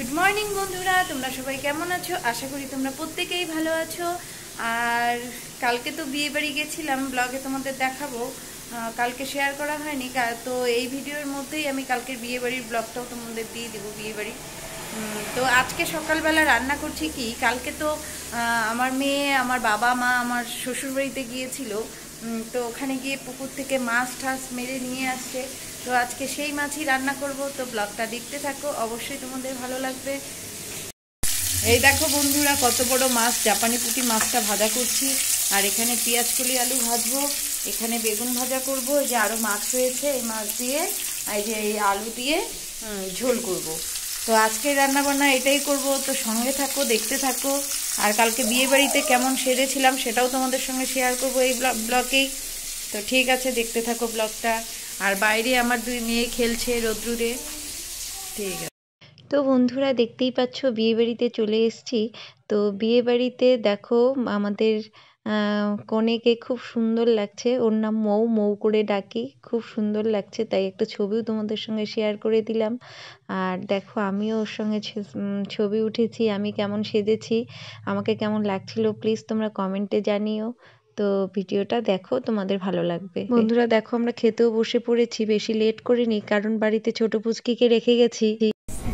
Good morning বন্ধুরা। তোমরা সবাই কেমন আছো? আশা করি তোমরা প্রত্যেকেই ভালো আছো। আর কালকে তো বিয়ে বাড়ি গেছিলাম ব্লগে তোমাদের দেখাবো। কালকে শেয়ার করা হয়নি তো এই ভিডিওর মধ্যেই আমি কালকের বিয়ে বাড়ির ব্লগটাও তোমাদের দিয়ে দেবো বিয়ে বাড়ি। তো আজকে সকালবেলা রান্না করছি কি, কালকে তো আমার মেয়ে, আমার বাবা, মা, আমার শ্বশুরবাড়িতে গিয়েছিল। তো ওখানে গিয়ে পুকুর থেকে মাছ টাছ মেরে নিয়ে আসছে। তো আজকে সেই মাছই রান্না করব, তো ব্লগটা দেখতে থাকো, অবশ্যই তোমাদের ভালো লাগবে। এই দেখো বন্ধুরা, কত বড় মাছ, জাপানি পুঁটি মাছটা ভাজা করছি। আর এখানে পেঁয়াজ কলি আলু ভাজবো, এখানে বেগুন ভাজা করব, এই যে আরও মাছ রয়েছে, এই মাছ দিয়ে এই যে এই আলু দিয়ে ঝোল করব। তো আজকে রান্না বান্না এটাই করব, তো সঙ্গে থাকো, দেখতে থাকো। আর কালকে বিয়ে বাড়িতে কেমন সেরেছিলাম সেটাও তোমাদের সঙ্গে শেয়ার করব এই ব্লগেই তো ঠিক আছে, দেখতে থাকো ব্লগটা আর বাইরে আমার দুই মেয়ে খেলছে রোদ্রুরে ঠিক আছে। তো বন্ধুরা, দেখতেই পাচ্ছ বিয়ে বাড়িতে চলে এসেছি। তো বিয়ে বাড়িতে দেখো আমাদের কনেকে খুব সুন্দর লাগছে। ওর নাম মৌ মৌ করে ডাকি। খুব সুন্দর লাগছে, তাই একটা ছবিও তোমাদের সঙ্গে শেয়ার করে দিলাম। আর দেখো আমিও ওর সঙ্গে ছবি উঠেছি, আমি কেমন সেজেছি, আমাকে কেমন লাগছিল প্লিজ তোমরা কমেন্টে জানিও। তো ভিডিওটা দেখো তোমাদের ভালো লাগবে। বন্ধুরা দেখো আমরা খেতেও বসে পড়েছি বেশি লেট করিনি কারণ বাড়িতে ছোট পুচকিকে রেখে গেছি।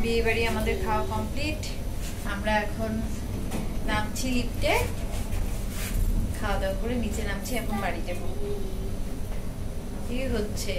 বিয়ে বাড়ি আমাদের খাওয়া কমপ্লিট আমরা এখন নামছি লিফটে খাওয়া দাওয়া করে নিচে নামছি এখন বাড়ি যাব কি হচ্ছে?